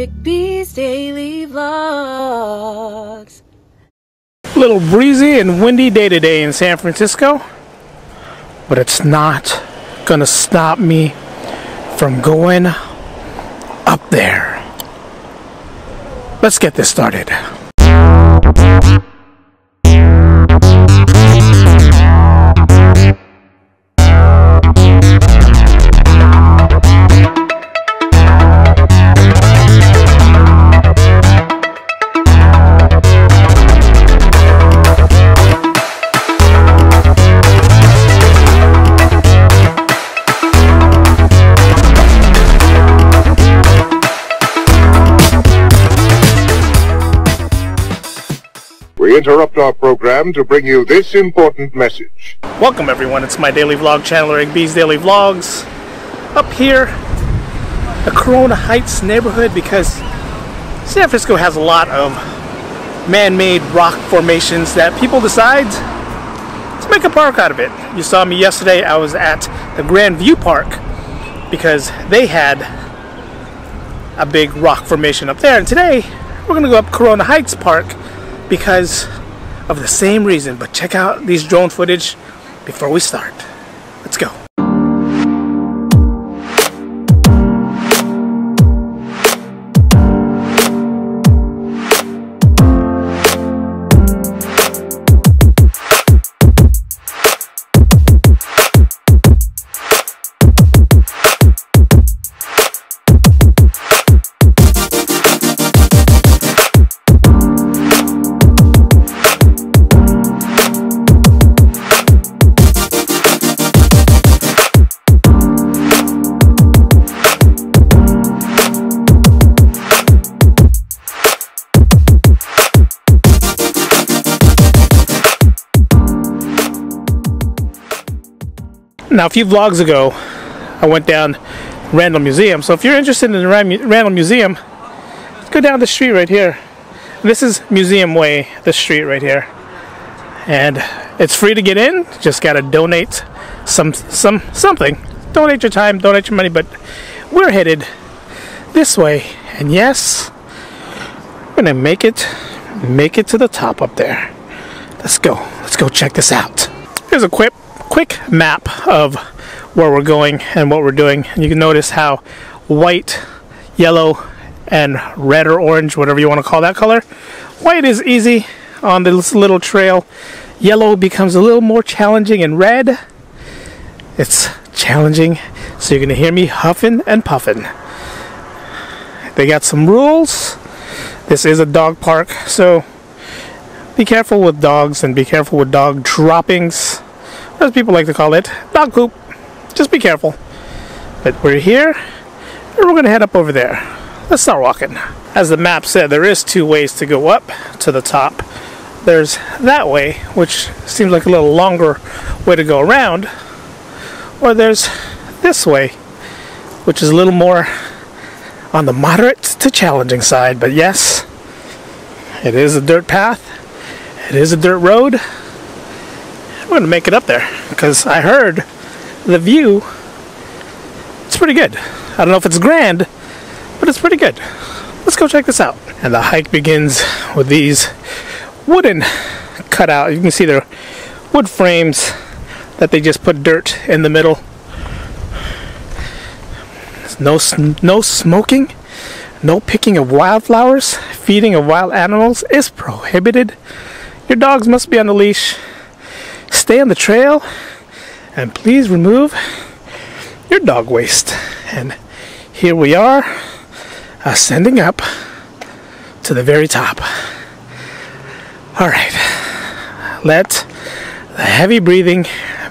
Eric B's Daily Vlogs. Little breezy and windy day today in San Francisco, but it's not gonna stop me from going up there. Let's get this started. Interrupt our program to bring you this important message. Welcome everyone, it's my daily vlog channel, Eric B's Daily Vlogs. Up here, the Corona Heights neighborhood because San Francisco has a lot of man-made rock formations that people decide to make a park out of it. You saw me yesterday, I was at the Grand View Park because they had a big rock formation up there. And today, we're gonna go up Corona Heights Park because of the same reason. But check out these drone footage before we start. Now, a few vlogs ago, I went down Randall Museum. So if you're interested in the Ran- Randall Museum, go down the street right here. This is Museum Way, the street right here. And it's free to get in. Just gotta donate some some something. Donate your time, donate your money, but we're headed this way. And yes, we're gonna make it make it to the top up there. Let's go. Let's go check this out. Here's a quick quick map of where we're going and what we're doing. And you can notice how white, yellow, and red or orange, whatever you want to call that color. White is easy on this little trail. Yellow becomes a little more challenging, and red, it's challenging. So you're gonna hear me huffing and puffing. They got some rules. This is a dog park, so be careful with dogs and be careful with dog droppings as people like to call it, dog poop. Just be careful. But we're here, and we're going to head up over there. Let's start walking. As the map said, there is two ways to go up to the top. There's that way, which seems like a little longer way to go around, or there's this way, which is a little more on the moderate to challenging side. But yes, it is a dirt path. It is a dirt road. We're gonna make it up there because I heard the view. It's pretty good. I don't know if it's grand, but it's pretty good. Let's go check this out. And the hike begins with these wooden cutout. You can see they're wood frames that they just put dirt in the middle. No, no smoking, no picking of wildflowers, feeding of wild animals is prohibited. Your dogs must be on the leash stay on the trail and please remove your dog waste. And here we are uh, ascending up to the very top. All right, let the heavy breathing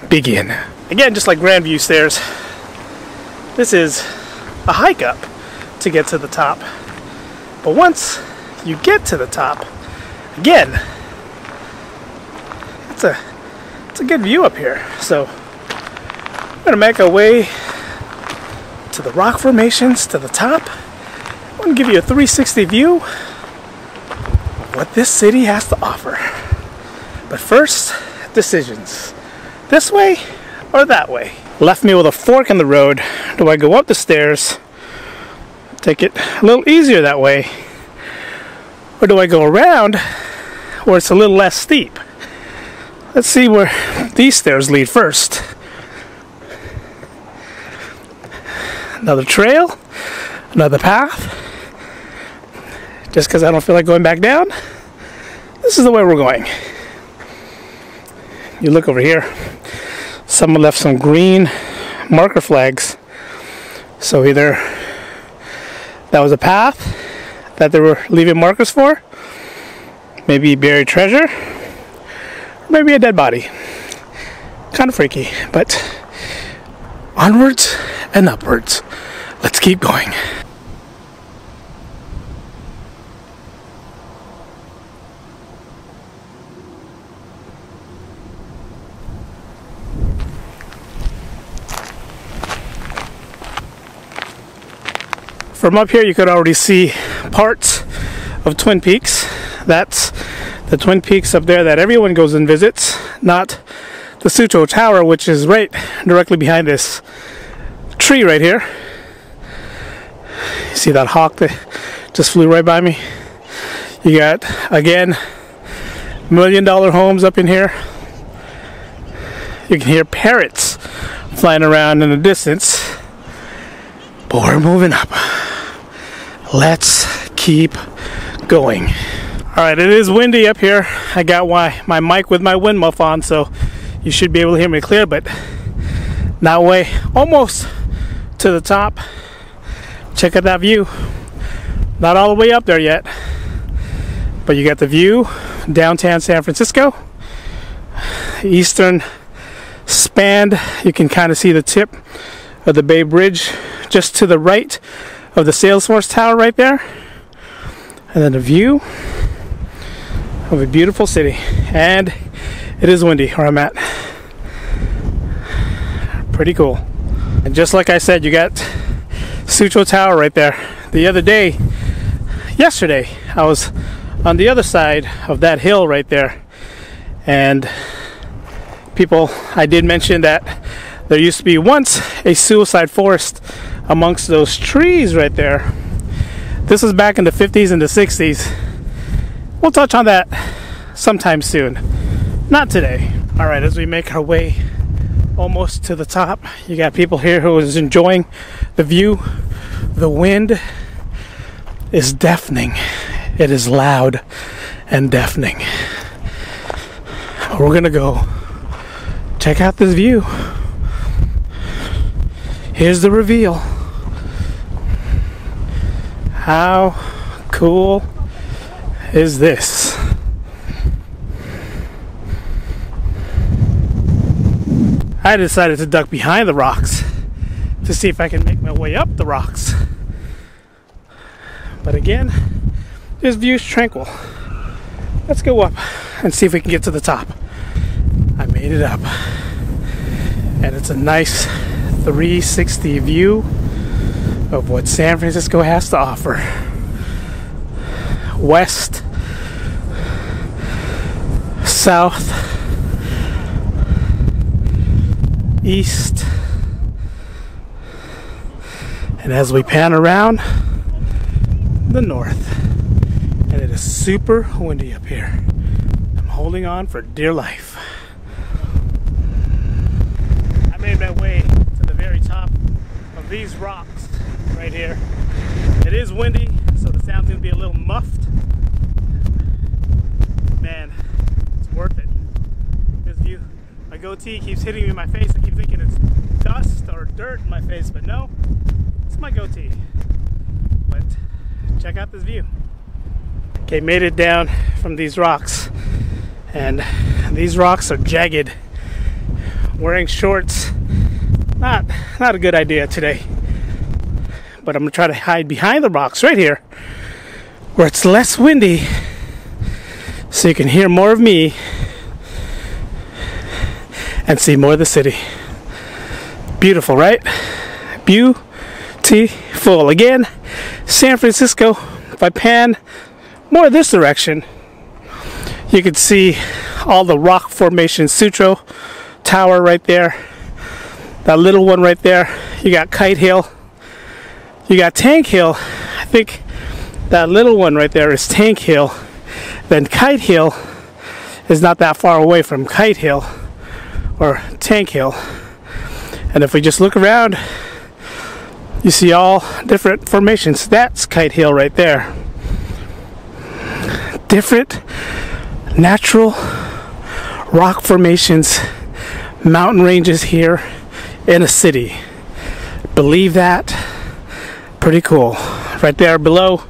begin. Again, just like Grandview stairs, this is a hike up to get to the top. But once you get to the top, again, it's a it's a good view up here. So we're gonna make our way to the rock formations to the top. I'm gonna give you a 360 view of what this city has to offer. But first, decisions. This way or that way? Left me with a fork in the road. Do I go up the stairs take it a little easier that way? Or do I go around where it's a little less steep? Let's see where these stairs lead first. Another trail, another path. Just because I don't feel like going back down, this is the way we're going. You look over here, someone left some green marker flags. So either that was a path that they were leaving markers for, maybe buried treasure, maybe a dead body. Kind of freaky, but onwards and upwards. Let's keep going. From up here, you could already see parts of Twin Peaks. That's the Twin Peaks up there that everyone goes and visits, not the Sutro Tower, which is right directly behind this tree right here. You see that hawk that just flew right by me? You got, again, million dollar homes up in here. You can hear parrots flying around in the distance. But we're moving up let's keep going. All right, it is windy up here. I got my, my mic with my wind muff on, so you should be able to hear me clear, but now way almost to the top. Check out that view. Not all the way up there yet, but you got the view downtown San Francisco. Eastern span, you can kind of see the tip of the Bay Bridge just to the right of the Salesforce Tower right there. And then the view of a beautiful city. And it is windy where I'm at. Pretty cool. And just like I said, you got Sutro Tower right there. The other day, yesterday, I was on the other side of that hill right there. And people, I did mention that there used to be once a suicide forest amongst those trees right there. This was back in the 50s and the 60s. We'll touch on that sometime soon. Not today. All right, as we make our way almost to the top, you got people here who is enjoying the view. The wind is deafening. It is loud and deafening. We're gonna go check out this view. Here's the reveal. How cool is this? I decided to duck behind the rocks to see if I can make my way up the rocks. But again, this view's tranquil. Let's go up and see if we can get to the top. I made it up. And it's a nice 360 view of what San Francisco has to offer. West, south, east, and as we pan around, the north. And it is super windy up here. I'm holding on for dear life. I made my way to the very top of these rocks right here. It is windy, so the sound's gonna be a little muffed. Man, it's worth it. This view, my goatee keeps hitting me in my face. I keep thinking it's dust or dirt in my face, but no, it's my goatee. But check out this view. Okay, made it down from these rocks, and these rocks are jagged. Wearing shorts, not not a good idea today but I'm gonna try to hide behind the rocks right here where it's less windy so you can hear more of me and see more of the city. Beautiful, right? Beautiful. Again, San Francisco. If I pan more this direction, you can see all the rock formation Sutro Tower right there. That little one right there. You got Kite Hill You got Tank Hill. I think that little one right there is Tank Hill. Then Kite Hill is not that far away from Kite Hill or Tank Hill. And if we just look around, you see all different formations. That's Kite Hill right there. Different natural rock formations, mountain ranges here in a city. Believe that? Pretty cool. Right there below,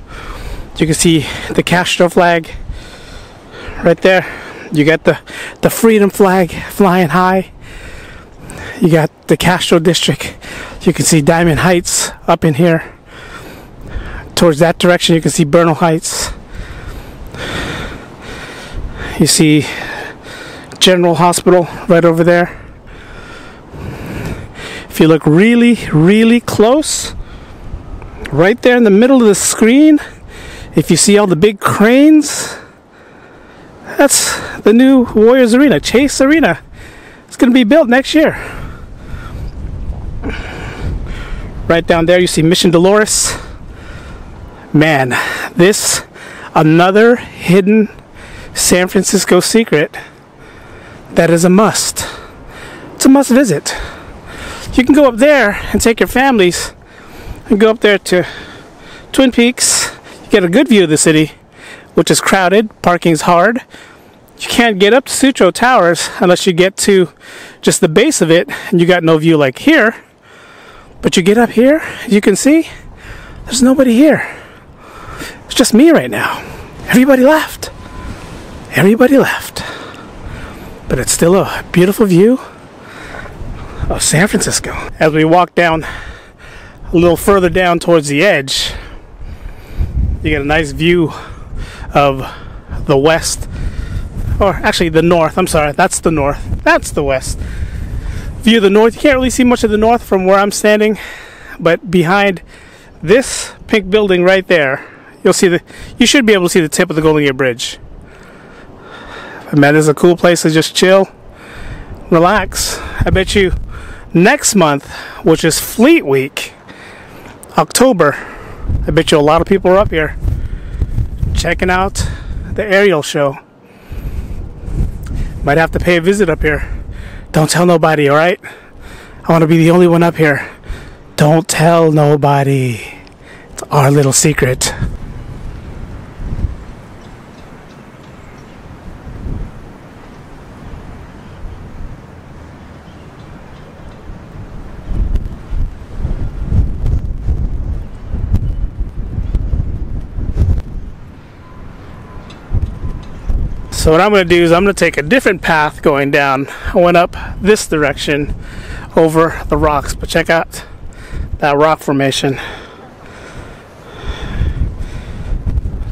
you can see the Castro flag. Right there, you got the, the freedom flag flying high. You got the Castro district. You can see Diamond Heights up in here. Towards that direction, you can see Bernal Heights. You see General Hospital right over there. If you look really, really close, right there in the middle of the screen, if you see all the big cranes, that's the new Warriors Arena, Chase Arena. It's going to be built next year. Right down there, you see Mission Dolores. Man, this another hidden San Francisco secret that is a must. It's a must visit. You can go up there and take your families and go up there to Twin Peaks. You get a good view of the city, which is crowded, parking's hard. You can't get up to Sutro Towers unless you get to just the base of it, and you got no view like here. But you get up here, you can see there's nobody here. It's just me right now. Everybody left. Everybody left. But it's still a beautiful view of San Francisco. As we walk down a little further down towards the edge, you get a nice view of the west, or actually the north. I'm sorry, that's the north. That's the west. View of the north. You can't really see much of the north from where I'm standing, but behind this pink building right there, you'll see the. You should be able to see the tip of the Golden Gate Bridge. And that is a cool place to just chill, relax. I bet you next month, which is Fleet Week, October, I bet you a lot of people are up here checking out the aerial show. Might have to pay a visit up here. Don't tell nobody, alright? I want to be the only one up here. Don't tell nobody. It's our little secret. So what I'm going to do is I'm going to take a different path going down. I went up this direction over the rocks, but check out that rock formation.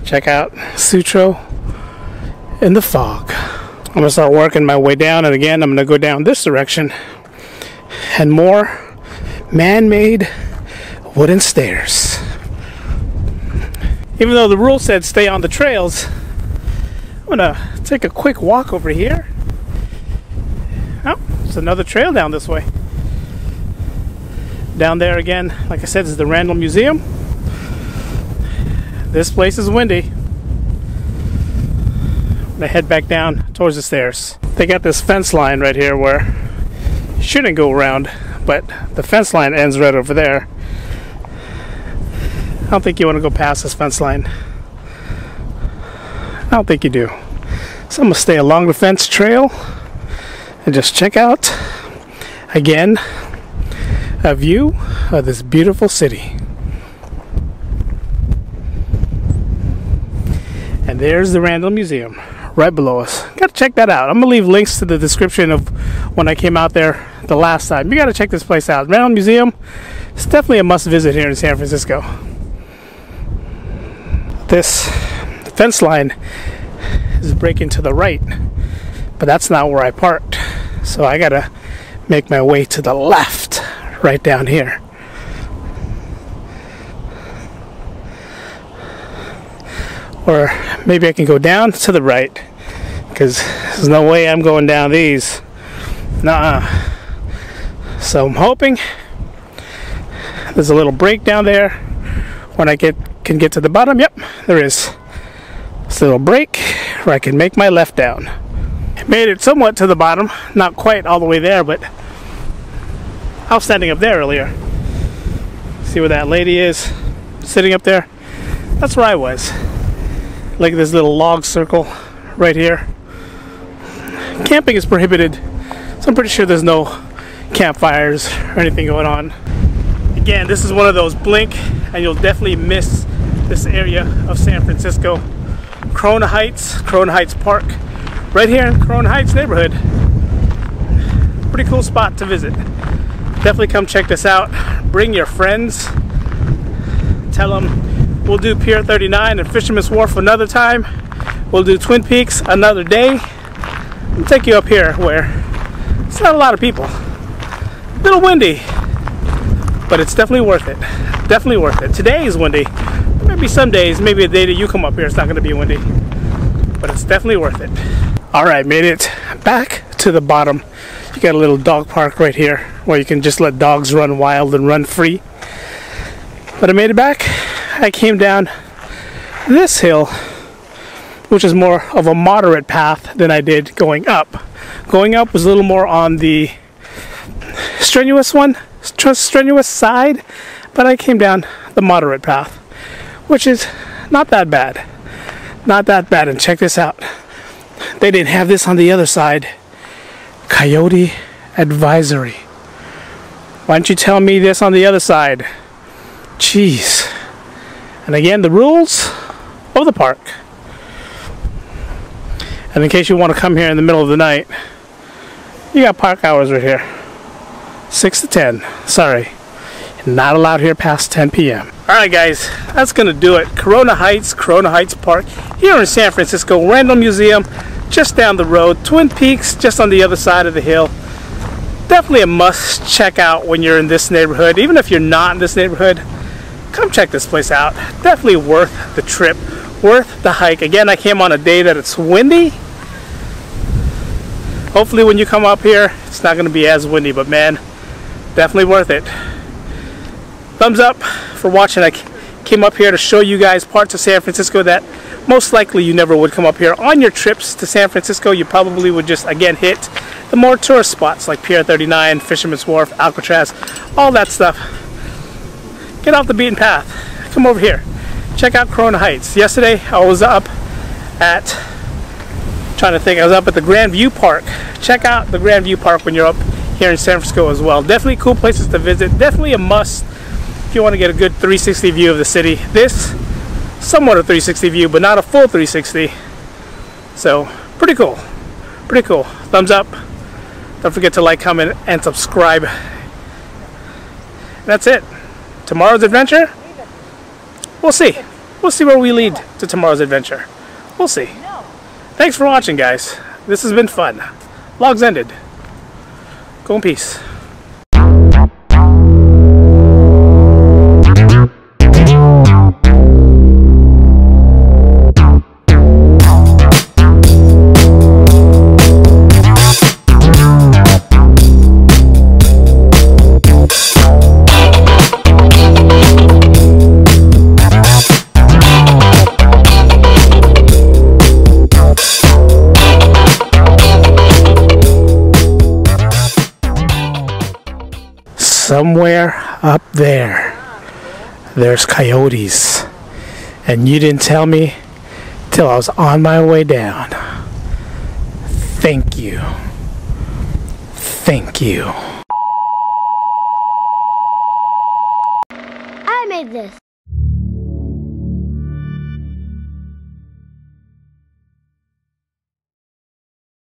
Check out Sutro in the fog. I'm going to start working my way down, and again, I'm going to go down this direction and more man-made wooden stairs. Even though the rule said stay on the trails, I'm gonna take a quick walk over here. Oh, it's another trail down this way. Down there again, like I said, is the Randall Museum. This place is windy. Gonna head back down towards the stairs. They got this fence line right here where you shouldn't go around, but the fence line ends right over there. I don't think you want to go past this fence line. I don't think you do. So I'm going to stay along the fence trail and just check out again a view of this beautiful city. And there's the Randall Museum right below us. Got to check that out. I'm to leave links to the description of when I came out there the last time. You got to check this place out. Randall Museum It's definitely a must visit here in San Francisco. This fence line is breaking to the right, but that's not where I parked. So I gotta make my way to the left, right down here. Or maybe I can go down to the right, because there's no way I'm going down these. Nah. So I'm hoping there's a little break down there when I get can get to the bottom. Yep, there is. This little break where I can make my left down. Made it somewhat to the bottom, not quite all the way there, but I was standing up there earlier. See where that lady is sitting up there? That's where I was. At this little log circle right here. Camping is prohibited, so I'm pretty sure there's no campfires or anything going on. Again, this is one of those blink and you'll definitely miss this area of San Francisco. Corona Heights, Corona Heights Park, right here in Corona Heights neighborhood. Pretty cool spot to visit. Definitely come check this out. Bring your friends. Tell them we'll do Pier 39 and Fisherman's Wharf another time. We'll do Twin Peaks another day. I'll take you up here where it's not a lot of people. A little windy, but it's definitely worth it. Definitely worth it. Today is windy. Maybe some days, maybe a day that you come up here, it's not going to be windy, but it's definitely worth it. All right, made it back to the bottom. You got a little dog park right here where you can just let dogs run wild and run free. But I made it back. I came down this hill, which is more of a moderate path than I did going up. Going up was a little more on the strenuous one, strenuous side, but I came down the moderate path, which is not that bad. Not that bad. And check this out. They didn't have this on the other side. Coyote advisory. Why don't you tell me this on the other side? Jeez. And again, the rules of the park. And in case you want to come here in the middle of the night, you got park hours right here. 6 to 10. Sorry. Not allowed here past 10 p.m. Alright guys, that's going to do it. Corona Heights, Corona Heights Park, here in San Francisco. Randall Museum, just down the road. Twin Peaks, just on the other side of the hill. Definitely a must check out when you're in this neighborhood. Even if you're not in this neighborhood, come check this place out. Definitely worth the trip, worth the hike. Again, I came on a day that it's windy. Hopefully when you come up here, it's not going to be as windy, but man, definitely worth it. Thumbs up for watching. I came up here to show you guys parts of San Francisco that most likely you never would come up here. On your trips to San Francisco, you probably would just, again, hit the more tourist spots like Pier 39, Fisherman's Wharf, Alcatraz, all that stuff. Get off the beaten path. Come over here. Check out Corona Heights. Yesterday, I was up at, trying to think, I was up at the Grand View Park. Check out the Grand View Park when you're up here in San Francisco as well. Definitely cool places to visit. Definitely a must if you want to get a good 360 view of the city. This, somewhat a 360 view, but not a full 360. So, pretty cool. Pretty cool. Thumbs up. Don't forget to like, comment, and subscribe. That's it. Tomorrow's adventure? We'll see. We'll see where we lead to tomorrow's adventure. We'll see. Thanks for watching, guys. This has been fun. Logs ended. Go in peace. Somewhere up there there's coyotes. And you didn't tell me till I was on my way down. Thank you. Thank you